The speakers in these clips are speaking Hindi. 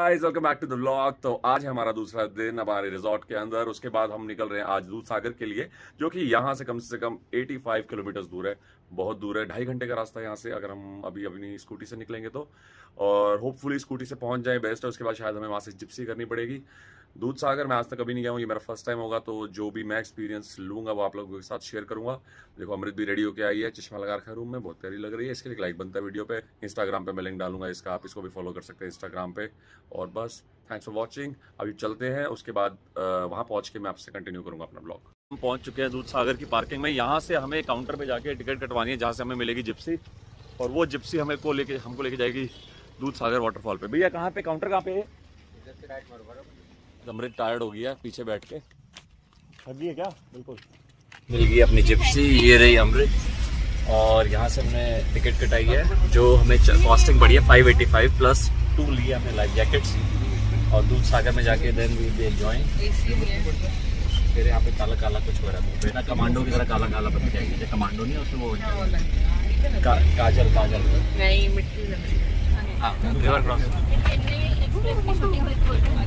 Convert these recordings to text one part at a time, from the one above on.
Guys welcome back to the vlog तो आज हमारा दूसरा दिन हमारे रिजॉर्ट के अंदर। उसके बाद हम निकल रहे हैं आज दूध सागर के लिए, जो कि यहाँ से कम से कम 85 किलोमीटर दूर है। बहुत दूर है, ढाई घंटे का रास्ता है यहाँ से, अगर हम अभी अपनी स्कूटी से निकलेंगे तो। और होपफुली स्कूटी से पहुँच जाए बेस्ट है, उसके बाद शायद हमें वहाँ से जिप्सी करनी पड़ेगी। दूध सागर, मैं आज तक कभी नहीं गया हूँ, ये मेरा फ़र्स्ट टाइम होगा तो जो भी मैं एक्सपीरियंस लूँगा, वो आप लोगों के साथ शेयर करूँगा। देखो, अमृत भी रेडी होकर आई है, चश्मा लगा रखा रूम में, बहुत प्यारी लग रही है, इसके लिए लाइक बनता है वीडियो पे। इंस्टाग्राम पे मैं लिंक डालूँगा इसका, आप इसको भी फॉलो कर सकते हैं इंस्टाग्राम पे। और बस थैंक्स फॉर वॉचिंग अभी चलते हैं, उसके बाद वहाँ पहुँच के मैं आपसे कंटिन्यू करूँगा अपना ब्लॉग हम पहुँच चुके हैं दूध सागर की पार्किंग में। यहाँ से हमें काउंटर पे जाके टिकट कटवानी है जहाँ से हमें मिलेगी जिप्सी। और वो जिप्सी हमें को लेके हमको लेके जाएगी दूध सागर वाटरफॉल पे। भैया कहाँ पे काउंटर कहाँ पे है? अमृत टायर्ड हो गया पीछे बैठ के। थक गई है क्या? बिल्कुल। मिल गई अपनी जिप्सी ये रही अमृत। और यहाँ से हमने टिकट कटाई है जो हमें कॉस्टिंग बढ़ी है five eighty five plus two लिए हमने लाइफ जैकेट्स और दूध सागर में जाके देन वी बी एंजॉइंग फिर यहाँ पे काला काला कुछ हो रहा है। मुँह पे कमांडो की तरह काला काला बन जाएगी कमांडो नहीं उसमें वो का, काजल काजल। नहीं मिट्टी लग रही है हाँ रिवर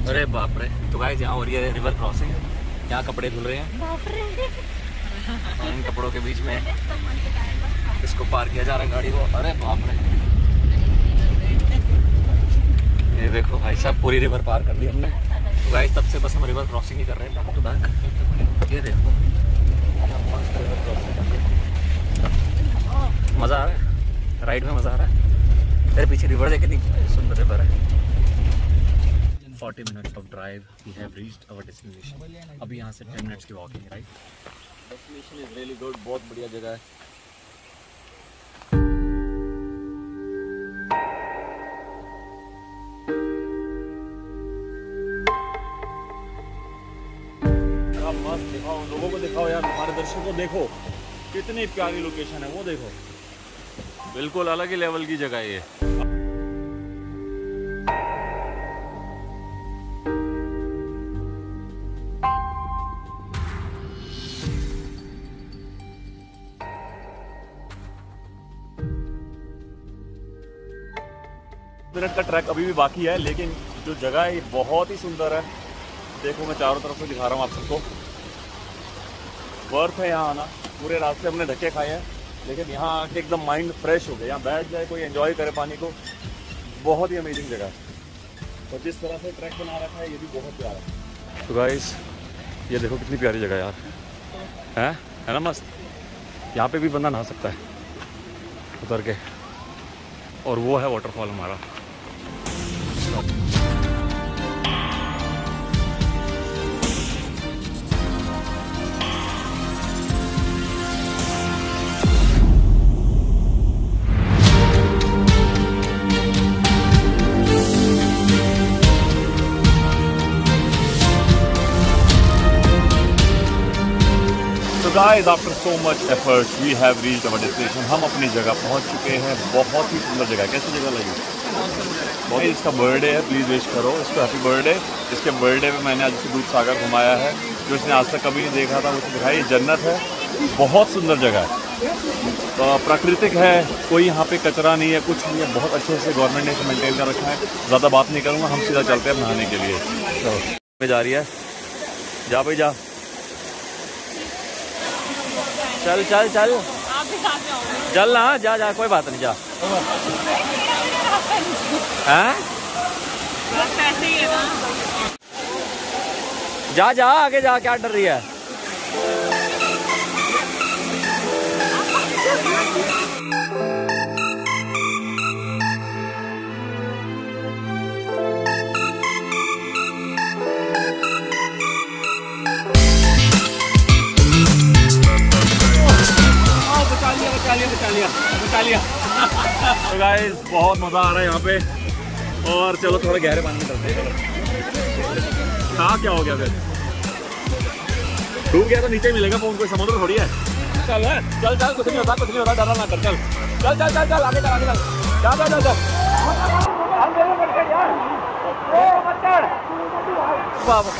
अरे बाप रे तो गाइस यहाँ हो रही है रिवर क्रॉसिंग यहाँ कपड़े धुल रहे हैं? इन कपड़ों के बीच में। इसको पार किया जा रहा है गाड़ी को। अरे बाप रे। ये देखो भाई साहब पूरी रिवर पार कर दी हमने। गाइस तब से बस हम रिवर क्रॉसिंग ही कर रहे हैं बैक टू बैक ये देखो मज़ा आ रहा है राइड में मज़ा आ रहा है तेरे पीछे रिवर देखे नहीं सुंदर रिवर है 40 minutes of drive we have reached our destination अभी यहाँ से 10 minutes की walking right destination is really good बहुत बढ़िया जगह है मस्त दिखाओ लोगों को दिखाओ यार हमारे दर्शकों को देखो। कितनी प्यारी लोकेशन है वो देखो। बिल्कुल अलग ही लेवल की जगह है ये। मिनट का ट्रैक अभी भी बाकी है लेकिन जो जगह है ये बहुत ही सुंदर है। देखो मैं चारों तरफ़ से दिखा रहा हूँ आप सबको। बर्थ है यहाँ आना। पूरे रास्ते हमने धक्के खाए हैं। लेकिन यहाँ आके एकदम माइंड फ्रेश हो गया यहाँ बैठ जाए, कोई एंजॉय करे पानी को। बहुत ही अमेजिंग जगह है। और जिस तरह से ट्रैक बना रखा है, ये भी बहुत प्यारा है। तो गाइस ये देखो कितनी प्यारी जगह यार। है? है ना मस्त? यहाँ पे भी बंदा नहा सकता है। उतर के। और वो है वाटरफॉल हमारा। Guys after so much effort we have reached our destination हम अपनी जगह पहुँच चुके हैं। बहुत ही सुंदर जगह कैसी जगह लगी? बहुत इसका बर्थडे है। प्लीज़ विश करो। इसको हैप्पी बर्थडे इसके बर्थडे में मैंने आज इसे दूध सागर घुमाया है। जो इसने आज तक कभी नहीं देखा था उसे दिखाई जन्नत है। बहुत सुंदर जगह है। तो प्राकृतिक है। कोई यहाँ पे कचरा नहीं है, कुछ नहीं है। बहुत अच्छे से गवर्नमेंट ने इसे मेंटेन कर रखा है। ज़्यादा बात नहीं करूँगा। हम सीधा चलते हैं नहाने के लिए। तो जा रही है। जा भाई, जा। चल चल चल। चल ना जा जा कोई बात नहीं जा। हैं? जा जा आगे जा क्या डर रही है? तो गाइस बहुत मज़ा आ रहा है यहाँ पे। और चलो थोड़े गहरे पानी में चलते हैं। कहाँ क्या हो गया फिर? डूब गया तो नीचे मिलेगा फ़ोन कोई समुद्र थोड़ी है। चल है चल चल कुछ नहीं होता कुछ नहीं होता डरा ना कर चल। चल चल चल चल आगे चल आगे चल। चल चल चल बाबा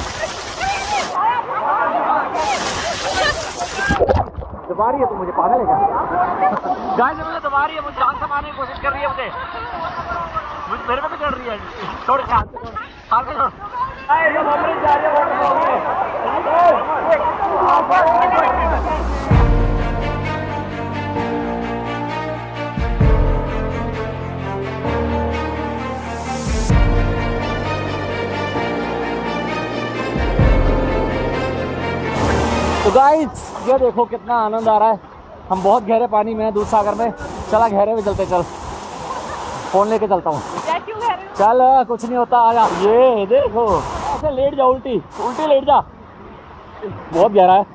दबा रही है तो मुझे पागल है क्या? गाय से मुझे दबा रही है मुझे जान से मारने की कोशिश कर रही है मुझे। मुझे मेरे पे भी चढ़ रही है। थोड़े हाथ से तो गाइस ये देखो कितना आनंद आ रहा है। हम बहुत गहरे पानी में हैं दूध सागर में। चला गहरे में चलते चल। फ़ोन लेके चलता हूँ। चल कुछ नहीं होता आजा। ये देखो ऐसे लेट जा उल्टी। उल्टी लेट जा। बहुत गहरा है।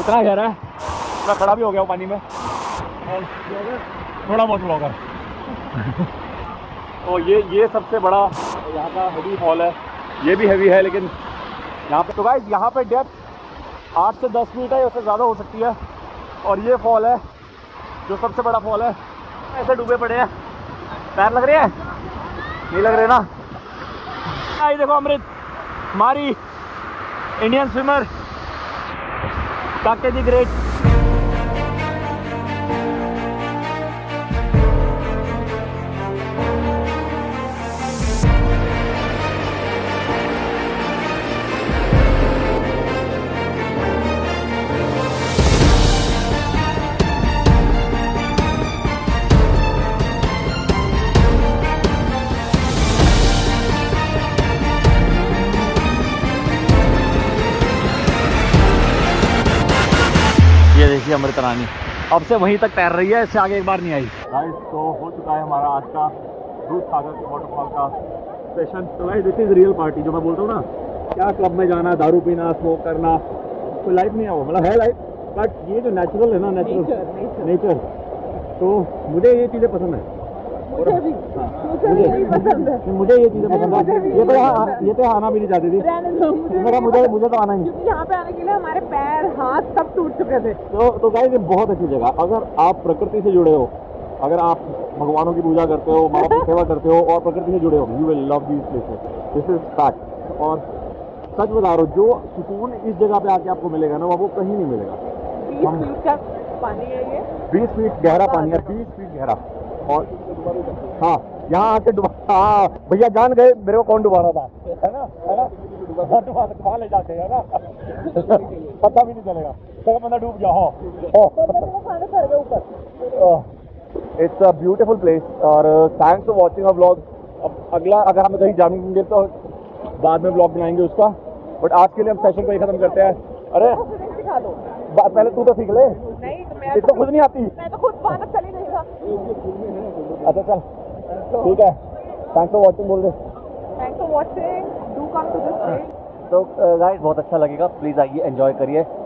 इतना गहरा है। मैं खड़ा भी हो गया पानी में। थोड़ा बहुत ब्लॉगर और ये ये सबसे बड़ा यहाँ का हेवी फॉल है। ये भी हैवी है लेकिन यहाँ पे तो गाइस यहाँ पे डेप्थ आठ से दस फीट है या उससे ज़्यादा हो सकती है। और ये फॉल है, जो सबसे बड़ा फॉल है। ऐसे डूबे पड़े हैं। पैर लग रहे हैं? नहीं लग रहे ना? आई देखो अमृत, मारी इंडियन स्विमर काके दी ग्रेट ये देखिए अमृत रानी। अब से वहीं तक तैर रही है इससे आगे एक बार नहीं आई। गाइस तो हो चुका है हमारा आज का दूध सागर के वाटरफॉल का सेशन तो guys this is real party जो मैं बोलता हूँ ना क्या क्लब में जाना दारू पीना स्मोक करना कोई लाइफ नहीं है वो मतलब है लाइफ बट ये जो नेचुरल है ना नेचुरल नेचर तो मुझे ये चीज़ें पसंद है। मुझे मुझे पसंद है। मुझे मुझे ये चीज़ें पसंद है। ये तो ये यहाँ ये तो आना भी नहीं चाहती थी। मुझे मुझे तो आना ही यहाँ पे आने के लिए हमारे पैर हाथ टूट चुके थे। तो तो गाइस ये बहुत अच्छी जगह। अगर आप प्रकृति से जुड़े हो अगर आप भगवानों की पूजा करते हो माँ की सेवा करते हो और प्रकृति से जुड़े हो you will love these places this is fact और सच बता रहा हूँ जो सुकून इस जगह पे आके आपको मिलेगा ना वो आपको कहीं नहीं मिलेगा। बीस फीट का पानी है ये। बीस फीट गहरा पानी है बीस फीट गहरा। और हाँ यहाँ आके डुबा हाँ भैया जान गए मेरे को कौन डुबा रहा था? है ना? है ना? डुबा ले जाते है ना? पता भी नहीं चलेगा। तो बंदा डूब गया हो। इट्स अ ब्यूटीफुल प्लेस और thanks for watching a vlog अब अगला अगर हम कहीं जाएँगे तो बाद में व्लॉग बनाएँगे उसका। बट आज के लिए हम सेशन को ही खत्म करते हैं। अरे सिखा दो। पहले तू तो सीख ले। नहीं तो खुद नहीं आती। मैं तो खुद चल नहीं था। अच्छा चल। ठीक है। थैंक्स फॉर वाचिंग बोल दे। Thanks for watching do come to this place तो गाइस बहुत अच्छा लगेगा। प्लीज़ आइए एंजॉय करिए।